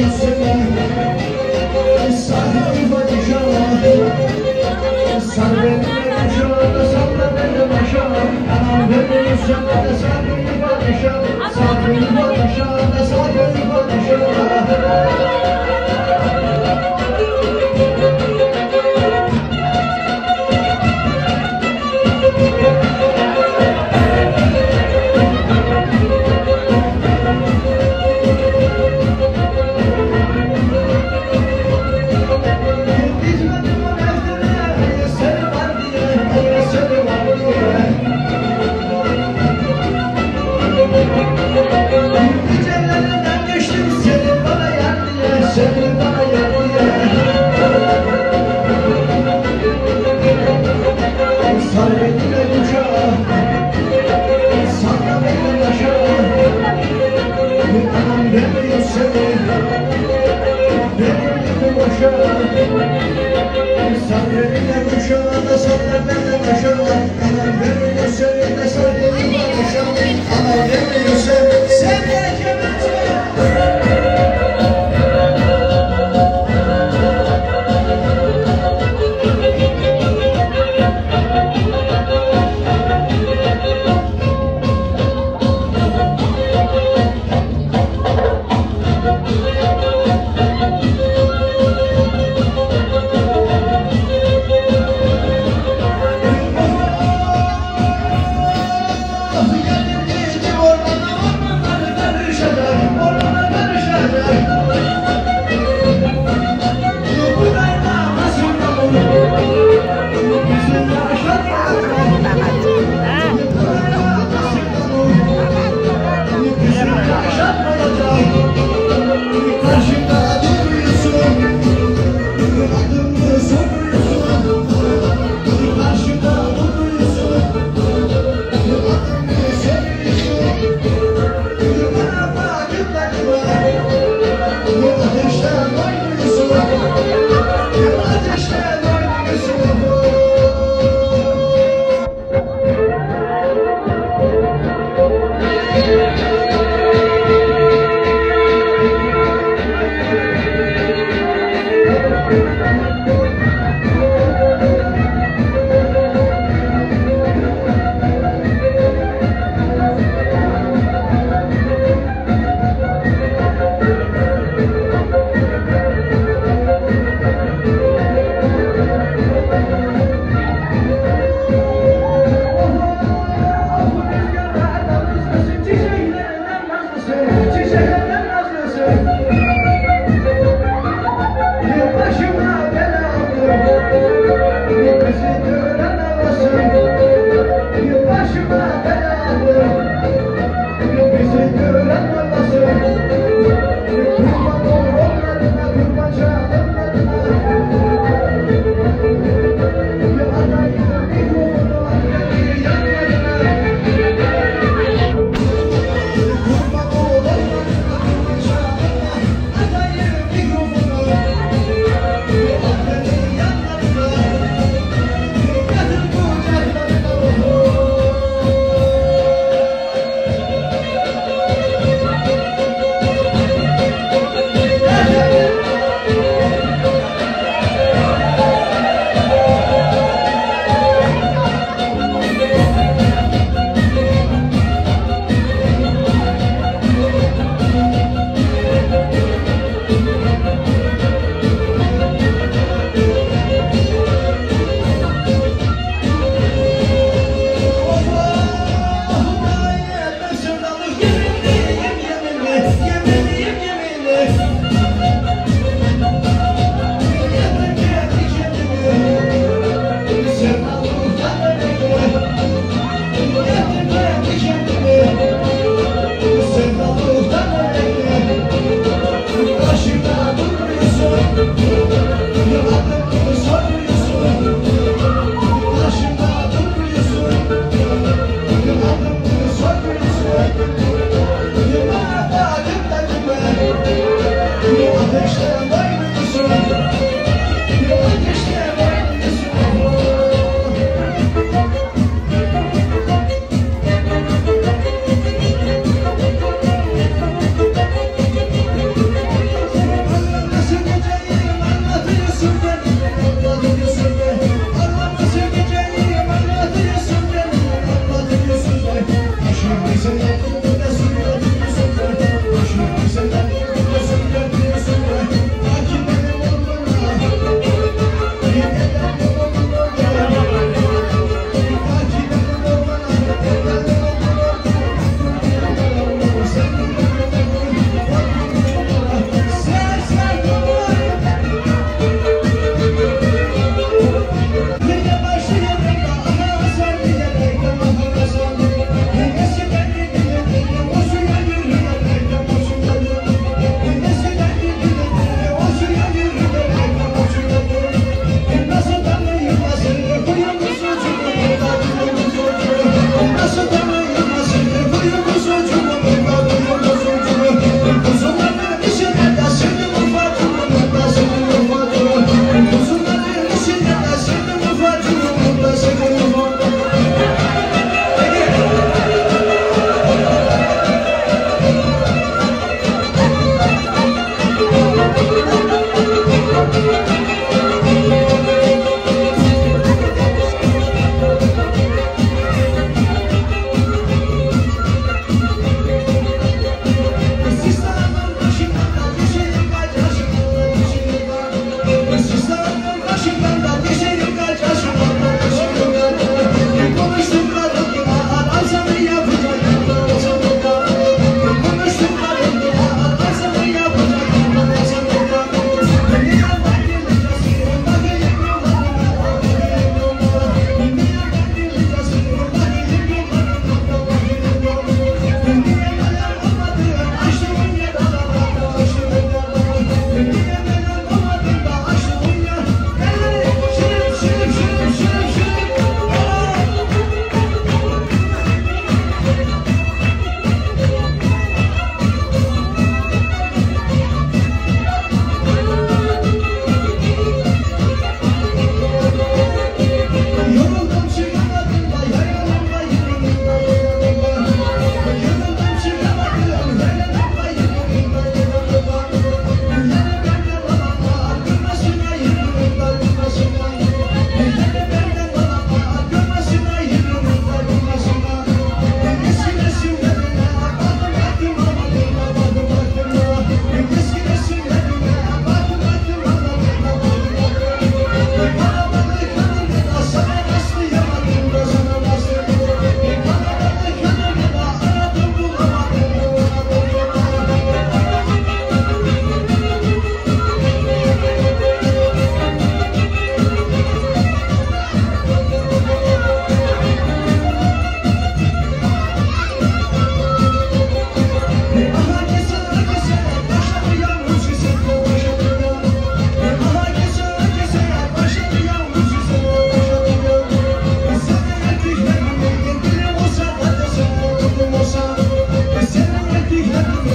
Yes,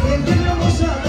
que tenemos a